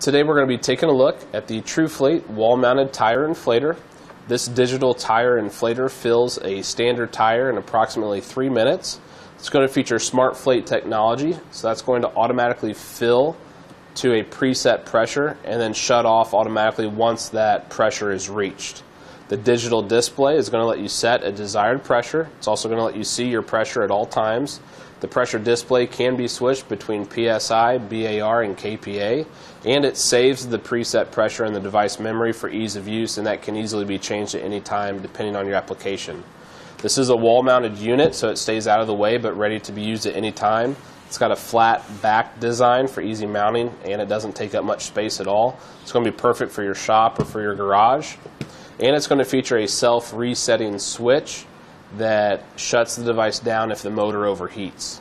Today we're going to be taking a look at the Tru-Flate wall-mounted tire inflator. This digital tire inflator fills a standard tire in approximately three minutes. It's going to feature SmartFlate technology, so that's going to automatically fill to a preset pressure and then shut off automatically once that pressure is reached. The digital display is going to let you set a desired pressure. It's also going to let you see your pressure at all times. The pressure display can be switched between PSI, BAR, and KPA, and it saves the preset pressure in the device memory for ease of use, and that can easily be changed at any time depending on your application. This is a wall-mounted unit, so it stays out of the way but ready to be used at any time. It's got a flat back design for easy mounting, and it doesn't take up much space at all. It's going to be perfect for your shop or for your garage. And it's going to feature a self-resetting switch that shuts the device down if the motor overheats.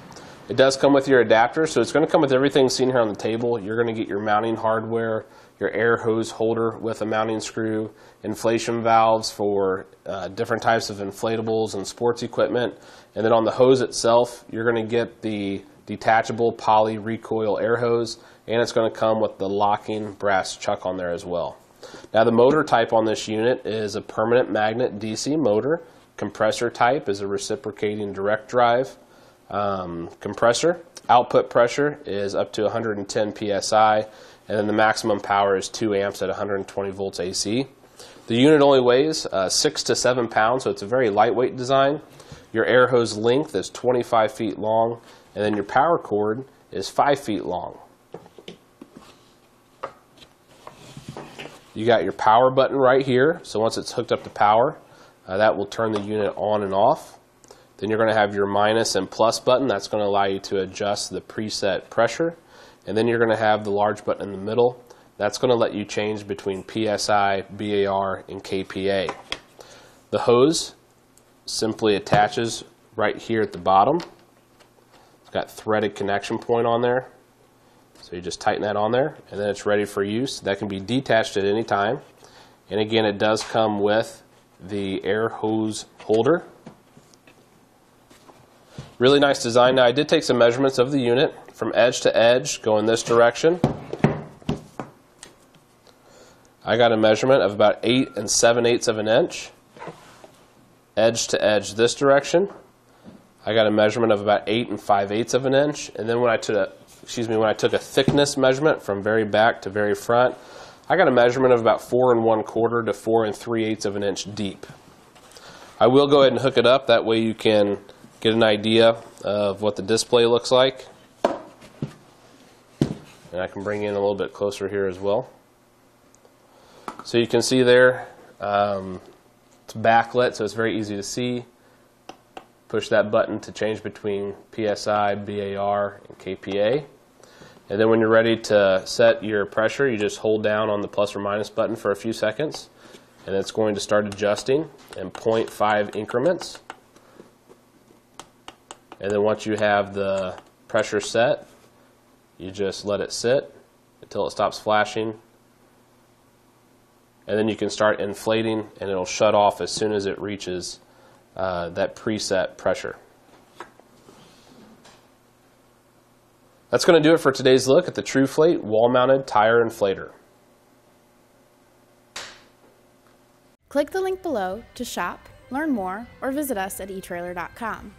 It does come with your adapter, so it's going to come with everything seen here on the table. You're going to get your mounting hardware, your air hose holder with a mounting screw, inflation valves for uh, different types of inflatables and sports equipment, and then on the hose itself, you're going to get the detachable poly recoil air hose, and it's going to come with the locking brass chuck on there as well. Now the motor type on this unit is a permanent magnet DC motor. Compressor type is a reciprocating direct drive um, compressor. Output pressure is up to 110 psi, and then the maximum power is 2 amps at 120 volts AC. The unit only weighs uh, 6 to 7 pounds, so it's a very lightweight design. Your air hose length is 25 feet long, and then your power cord is 5 feet long. You got your power button right here, so once it's hooked up to power, uh, that will turn the unit on and off. Then you're going to have your minus and plus button. That's going to allow you to adjust the preset pressure. And then you're going to have the large button in the middle. That's going to let you change between PSI, BAR, and KPA. The hose simply attaches right here at the bottom. It's got threaded connection point on there. So you just tighten that on there and then it's ready for use. That can be detached at any time. And again, it does come with the air hose holder. Really nice design. Now I did take some measurements of the unit from edge to edge, going this direction. I got a measurement of about 8 and 7 eighths of an inch. Edge to edge this direction. I got a measurement of about 8 and 5 eighths of an inch. And then when I took a, excuse me, when I took a thickness measurement from very back to very front, I got a measurement of about 4 and 1 quarter to 4 and 3 eighths of an inch deep. I will go ahead and hook it up. That way you can get an idea of what the display looks like. And I can bring in a little bit closer here as well. So you can see there, um, it's backlit, so it's very easy to see. Push that button to change between PSI, BAR, and KPA. And then when you're ready to set your pressure, you just hold down on the plus or minus button for a few seconds. And it's going to start adjusting in 0.5 increments. And then once you have the pressure set, you just let it sit until it stops flashing. And then you can start inflating and it'll shut off as soon as it reaches uh, that preset pressure. That's going to do it for today's look at the Tru-Flate wall-mounted tire inflator. Click the link below to shop, learn more, or visit us at eTrailer.com.